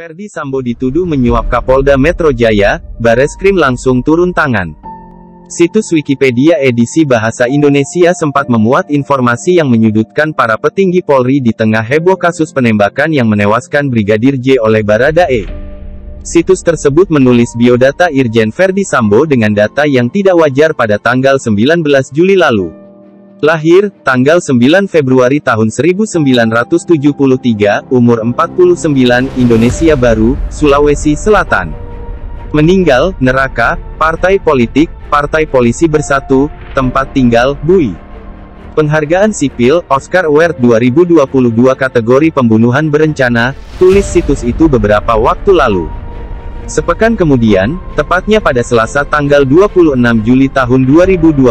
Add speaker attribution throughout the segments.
Speaker 1: Ferdi Sambo dituduh menyuap Kapolda Metro Jaya, Bareskrim langsung turun tangan. Situs Wikipedia edisi Bahasa Indonesia sempat memuat informasi yang menyudutkan para petinggi Polri di tengah heboh kasus penembakan yang menewaskan Brigadir J oleh Baradae. Situs tersebut menulis biodata Irjen Ferdi Sambo dengan data yang tidak wajar pada tanggal 19 Juli lalu. Lahir, tanggal 9 Februari tahun 1973, umur 49, Indonesia Baru, Sulawesi Selatan. Meninggal, Neraka, Partai Politik, Partai Polisi Bersatu, Tempat Tinggal, Bui. Penghargaan Sipil, Oscar Award 2022 kategori pembunuhan berencana, tulis situs itu beberapa waktu lalu. Sepekan kemudian, tepatnya pada Selasa tanggal 26 Juli tahun 2022,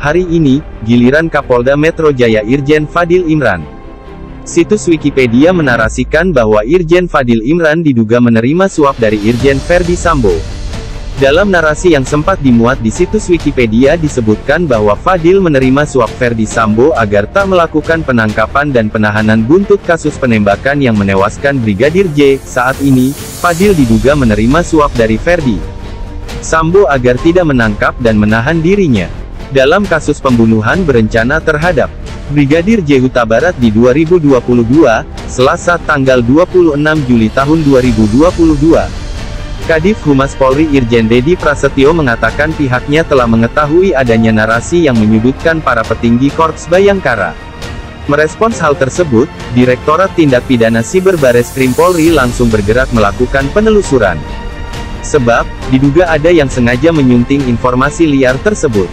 Speaker 1: hari ini, giliran Kapolda Metro Jaya Irjen Fadil Imran. Situs Wikipedia menarasikan bahwa Irjen Fadil Imran diduga menerima suap dari Irjen Ferdi Sambo. Dalam narasi yang sempat dimuat di situs Wikipedia disebutkan bahwa Fadil menerima suap Ferdi Sambo agar tak melakukan penangkapan dan penahanan buntut kasus penembakan yang menewaskan Brigadir J. Saat ini, Fadil diduga menerima suap dari Ferdi Sambo agar tidak menangkap dan menahan dirinya. Dalam kasus pembunuhan berencana terhadap Brigadir J. Huta Barat di 2022, Selasa tanggal 26 Juli tahun 2022. Kadif Humas Polri Irjen Dedi Prasetyo mengatakan pihaknya telah mengetahui adanya narasi yang menyudutkan para petinggi Korps Bayangkara. Merespons hal tersebut, Direktorat Tindak Pidana Siber Bareskrim Polri langsung bergerak melakukan penelusuran. Sebab, diduga ada yang sengaja menyunting informasi liar tersebut.